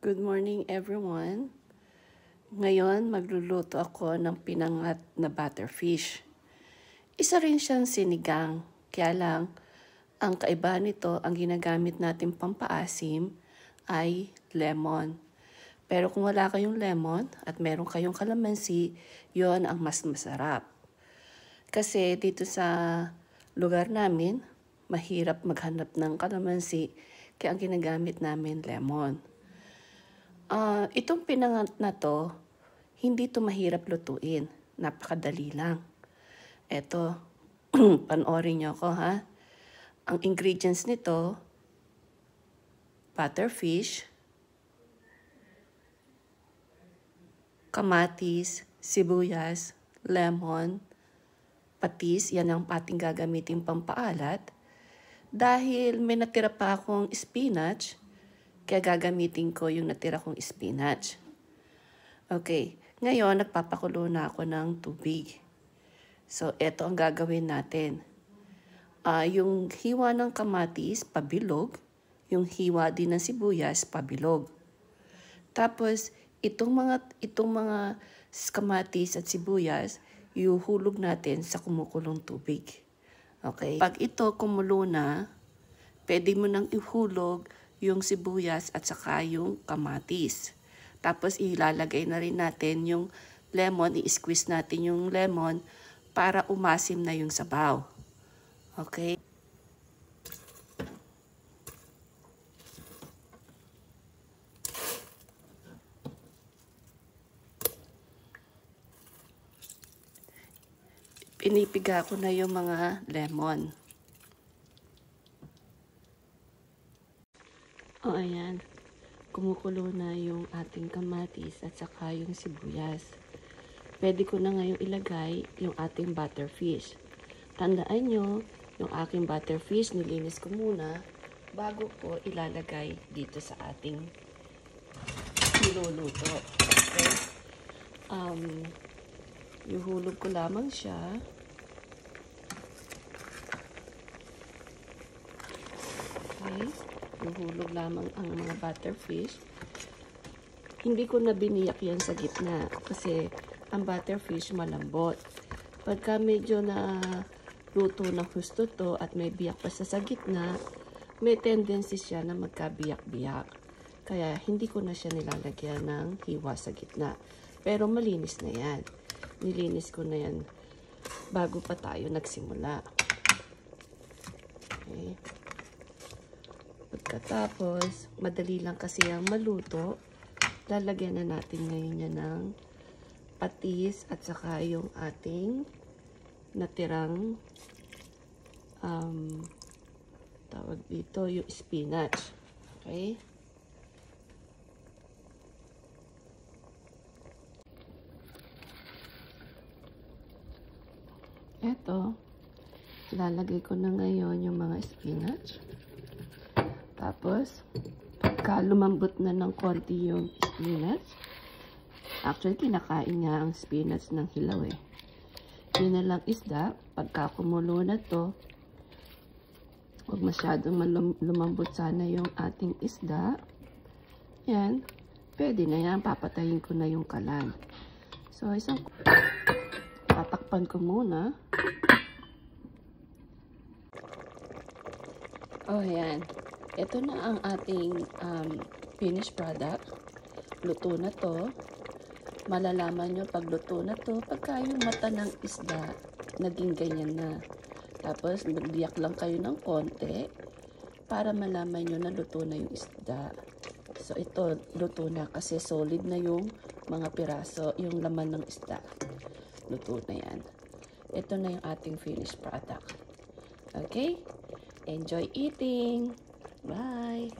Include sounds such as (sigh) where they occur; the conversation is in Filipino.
Good morning everyone. Ngayon magluluto ako ng pinangat na butterfish. Isa rin siyang sinigang, kaya lang ang kaiba nito, ang ginagamit natin pampaasim ay lemon. Pero kung wala kayong lemon at meron kayong kalamansi, yon ang mas masarap. Kasi dito sa lugar namin, mahirap maghanap ng kalamansi, kaya ang ginagamit namin lemon. Uh, itong pinangat na to, hindi to mahirap lutuin. Napakadali lang. Ito, (clears throat) panoorin nyo ko ha. Ang ingredients nito, butterfish, kamatis, sibuyas, lemon, patis, yan ang pating gagamitin pampaalat. Dahil may natira pa akong spinach, kaya gagamitin ko yung natira kong spinach. Okay, ngayon nagpapakulo na ako ng tubig. So, ito ang gagawin natin. Uh, yung hiwa ng kamatis, pabilog. Yung hiwa din ng sibuyas, pabilog. Tapos, itong mga, itong mga kamatis at sibuyas, iuhulog natin sa kumukulong tubig. Okay? Pag ito kumulo na, pwede mo nang ihulog yung sibuyas at saka yung kamatis. Tapos ilalagay na rin natin yung lemon, i-squeeze natin yung lemon para umasim na yung sabaw. Okay? Pinipiga ko na yung mga lemon. O, oh, ayan. Kumukulo na yung ating kamatis at saka yung sibuyas. Pwede ko na ngayon ilagay yung ating butterfish. Tandaan nyo, yung aking butterfish, nilinis ko muna bago ko ilalagay dito sa ating niluluto. Okay? Um, yuhulog ko lamang siya. Okay? Nahulog lamang ang mga butterfish. Hindi ko na biniyak yan sa gitna kasi ang butterfish malambot. Pagka medyo na luto ng gusto to at may biyak pa sa gitna, may tendency siya na magkabiyak-biyak. Kaya hindi ko na siya nilalagyan ng hiwa sa gitna. Pero malinis na yan. Nilinis ko na yan bago pa tayo nagsimula. Okay. Pagkatapos, madali lang kasi ang maluto, lalagyan na natin ngayon yan ng patis at saka yung ating natirang um, tawag dito, yung spinach. Okay? Eto, lalagay ko na ngayon yung mga spinach. Tapos, pagka lumambot na ng konti yung spinach, actually, kinakain niya ang spinach ng hilaw eh. Yun na lang isda, pagka kumulo na to, huwag masyadong lumambot sana yung ating isda. Yan, pwede na yan, papatayin ko na yung kalan. So, isang tatakpan ko muna. Oh, yan. Ito na ang ating um, finished product. Luto na to. Malalaman nyo pag luto na to, pagka yung mata ng isda, naging ganyan na. Tapos, magdiyak lang kayo ng konti para malaman nyo na luto na yung isda. So, ito, luto na kasi solid na yung mga piraso, yung laman ng isda. Luto na yan. Ito na yung ating finished product. Okay? Enjoy eating! Bye.